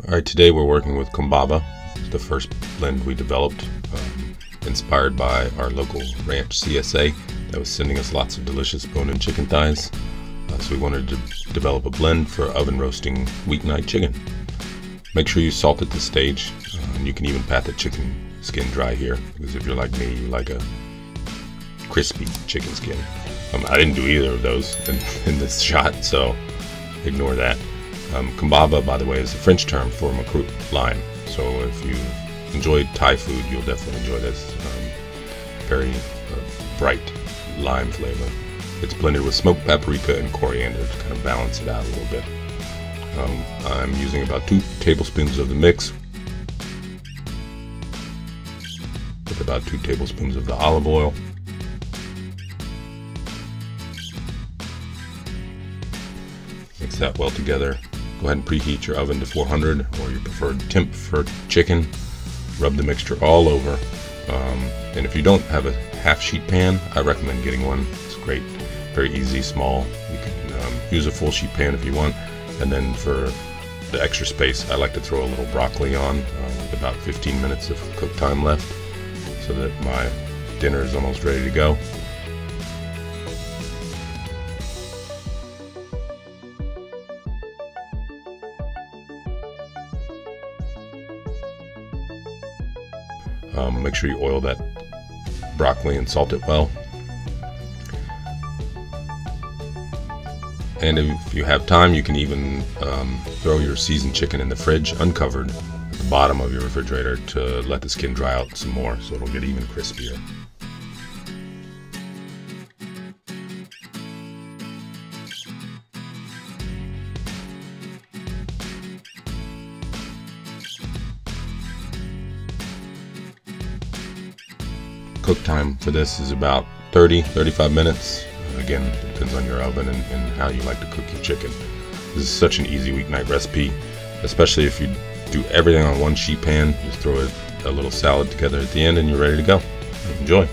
All right, today we're working with Combava, the first blend we developed, um, inspired by our local ranch CSA that was sending us lots of delicious bone-in chicken thighs. Uh, so we wanted to develop a blend for oven roasting weeknight chicken. Make sure you salt at this stage, uh, and you can even pat the chicken skin dry here, because if you're like me, you like a crispy chicken skin. Um, I didn't do either of those in, in this shot, so ignore that. Um, by the way, is a French term for makrut lime. So if you enjoy Thai food, you'll definitely enjoy this. Um, very uh, bright lime flavor. It's blended with smoked paprika and coriander to kind of balance it out a little bit. Um, I'm using about two tablespoons of the mix with about two tablespoons of the olive oil. Mix that well together. Go ahead and preheat your oven to 400 or your preferred temp for chicken. Rub the mixture all over. Um, and if you don't have a half sheet pan, I recommend getting one. It's great, very easy, small. You can um, use a full sheet pan if you want. And then for the extra space, I like to throw a little broccoli on uh, about 15 minutes of cook time left so that my dinner is almost ready to go. Um, make sure you oil that broccoli and salt it well. And if you have time, you can even um, throw your seasoned chicken in the fridge uncovered at the bottom of your refrigerator to let the skin dry out some more so it'll get even crispier. Cook time for this is about 30 35 minutes. Again, depends on your oven and, and how you like to cook your chicken. This is such an easy weeknight recipe, especially if you do everything on one sheet pan. Just throw a, a little salad together at the end and you're ready to go. Enjoy.